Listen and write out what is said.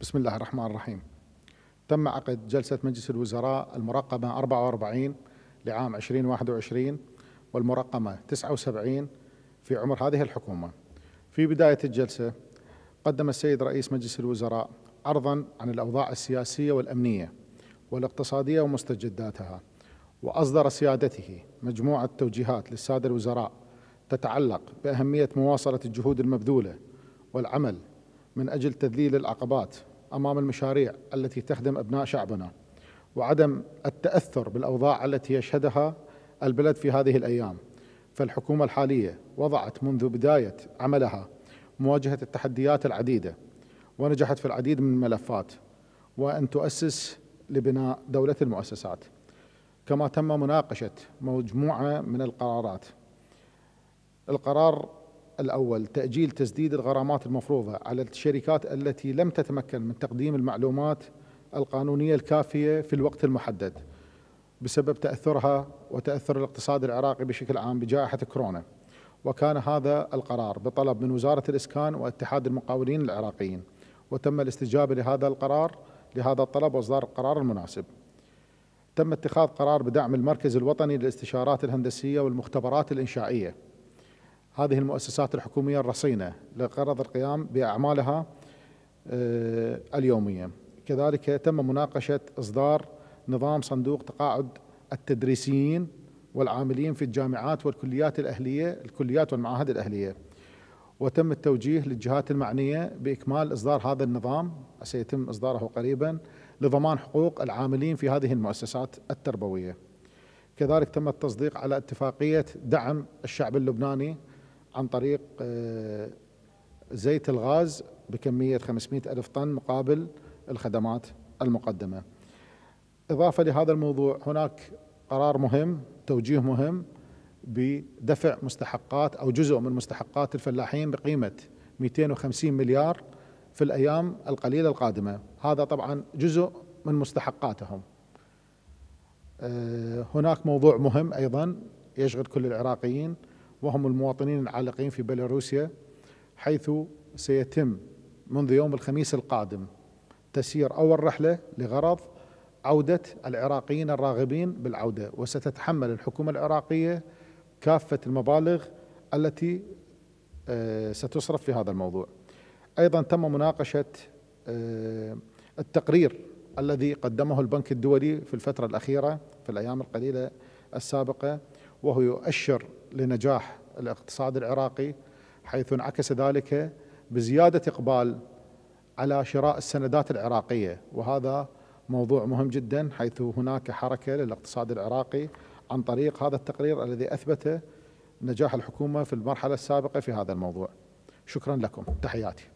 بسم الله الرحمن الرحيم. تم عقد جلسة مجلس الوزراء المرقمة 44 لعام 2021 والمرقمة 79 في عمر هذه الحكومة. في بداية الجلسة قدم السيد رئيس مجلس الوزراء عرضا عن الأوضاع السياسية والأمنية والاقتصادية ومستجداتها وأصدر سيادته مجموعة توجيهات للسادة الوزراء تتعلق بأهمية مواصلة الجهود المبذولة والعمل من أجل تذليل العقبات أمام المشاريع التي تخدم أبناء شعبنا وعدم التأثر بالأوضاع التي يشهدها البلد في هذه الأيام. فالحكومة الحالية وضعت منذ بداية عملها مواجهة التحديات العديدة ونجحت في العديد من الملفات وأن تؤسس لبناء دولة المؤسسات. كما تم مناقشة مجموعة من القرارات. القرار الأول تأجيل تسديد الغرامات المفروضة على الشركات التي لم تتمكن من تقديم المعلومات القانونية الكافية في الوقت المحدد بسبب تأثرها وتأثر الاقتصاد العراقي بشكل عام بجائحة كورونا. وكان هذا القرار بطلب من وزارة الإسكان واتحاد المقاولين العراقيين وتم الاستجابة لهذا القرار لهذا الطلب وإصدار القرار المناسب. تم اتخاذ قرار بدعم المركز الوطني للاستشارات الهندسية والمختبرات الإنشائية. هذه المؤسسات الحكومية الرصينة لغرض القيام بأعمالها آه، اليومية. كذلك تم مناقشة إصدار نظام صندوق تقاعد التدريسيين والعاملين في الجامعات والكليات الأهلية الكليات والمعاهد الأهلية. وتم التوجيه للجهات المعنية بإكمال إصدار هذا النظام. سيتم إصداره قريبا لضمان حقوق العاملين في هذه المؤسسات التربوية. كذلك تم التصديق على اتفاقية دعم الشعب اللبناني عن طريق آه، زيت الغاز بكمية 500 ألف طن مقابل الخدمات المقدمة. إضافة لهذا الموضوع هناك قرار مهم توجيه مهم بدفع مستحقات أو جزء من مستحقات الفلاحين بقيمة 250 مليار في الأيام القليلة القادمة. هذا طبعا جزء من مستحقاتهم. آه، هناك موضوع مهم أيضا يشغل كل العراقيين وهم المواطنين العالقين في بيلاروسيا حيث سيتم منذ يوم الخميس القادم تسيير أول رحلة لغرض عودة العراقيين الراغبين بالعودة. وستتحمل الحكومة العراقية كافة المبالغ التي آه، ستصرف في هذا الموضوع. أيضا تم مناقشة آه، التقرير الذي قدمه البنك الدولي في الفترة الأخيرة في الأيام القليلة السابقة وهو يؤشر لنجاح الاقتصاد العراقي حيث انعكس ذلك بزيادة إقبال على شراء السندات العراقية وهذا موضوع مهم جدا حيث هناك حركة للاقتصاد العراقي عن طريق هذا التقرير الذي أثبت نجاح الحكومة في المرحلة السابقة في هذا الموضوع. شكرا لكم، تحياتي.